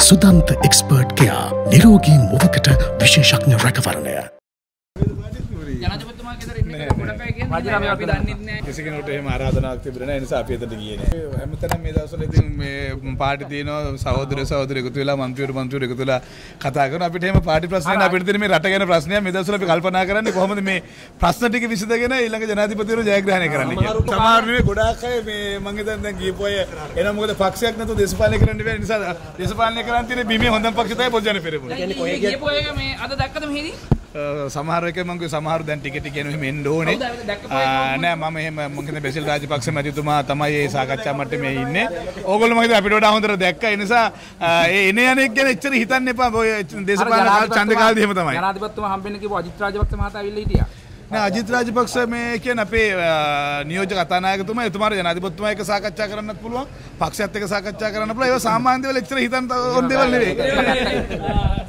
සුදන්ත expert කයා නිරෝගී මුවකට විශේෂඥ රැකවරණය. ජනපතුමා ගෙදර ඉන්න ගොඩක් අය කියන්නේ අපි දන්නේ නැහැ. කිසි කෙනෙකුට එහෙම ආරාධනාවක් තිබුණේ නැහැ. ඒ නිසා අපි එතනට ගියේ නැහැ. හැමතැනම මේ දවස්වල ඉතින් මේ පාටි තියෙනවා සහෝදර සහෝදර එකතු වෙලා මන්ත්‍රීවරු මන්ත්‍රීවරු එකතු වෙලා කතා කරනවා. අපිට එහෙම පාටි ප්‍රශ්න. අපිට තියෙන මේ රට ගැන ප්‍රශ්නයක් මේ දවස්වල අපි කල්පනා කරන්නේ කොහොමද මේ ප්‍රශ්න ටික විසඳගෙන ඊළඟ ජනාධිපතිවරු ජයග්‍රහණය කරන්න කියලා. සමහර නේ ගොඩාක් අය මේ මං හිතන්නේ දැන් ගියපු අය එනම් මොකද පක්ෂයක් නැතුව දේශපාලනය කරන්න බැහැ. නිසා දේශපාලනය කරන් තියෙන බිමේ හොඳම පක්ෂය තමයි පොත් ජන පෙරමුණ. ගියපු එක මේ අද දැක්කද මෙහිදී? සමහර එක මං කිව්වා සමහර දැන් ටික ටික එනවා මෙන්න ඕනේ. නෑ මම එහෙම මං කියන්නේ බෙසිල් රාජපක්ෂ මැතිතුමා තමයි මේ සාකච්ඡා මට්ටමේ ඉන්නේ. ඕගොල්ලෝ හිතුවා අපිට වඩා හොඳට දැක්කා. ඒ නිසා ඒ එන යන එක ගැන එච්චර හිතන්න එපා. ඔය දේශපාලන කාල ඡන්ද කාලේදී එහෙම තමයි. ජනාධිපතිතුමා හම්බෙන්න කිව්ව අජිත් රාජපක්ෂ මහතා ඇවිල්ලා හිටියා. අජිත් රාජපක්ෂ මේ කියන අපේ ආ, නියෝජක කතානායකතුමා එතුමාට ජනාධිපතිතුමා එක්ක සාකච්ඡා කරන්නත් පුළුවන්. පක්ෂයත් එක්ක සාකච්ඡා කරන්න පුළුවන්. ඒවා සාමාන්‍ය දේවල් එච්චර හිතන්න ඕන දේවල් නෙවෙයි.